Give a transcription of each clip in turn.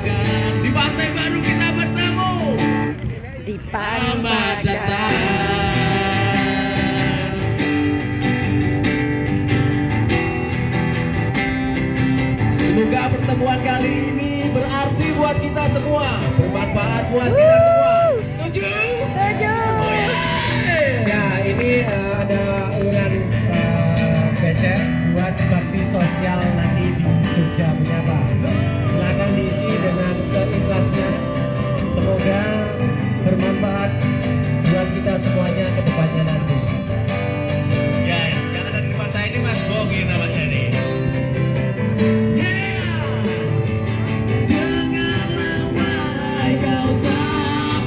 Bagan di Pantai Baru kita bertemu di Pantai Semoga pertemuan kali ini berarti buat kita semua, bermanfaat buat kita semua. Setuju? Setuju. Oh, yeah. Ya, ini eh, ada uran uh, eh, buat bakti sosial nanti di Jogja punya Pak.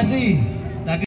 Jazzy.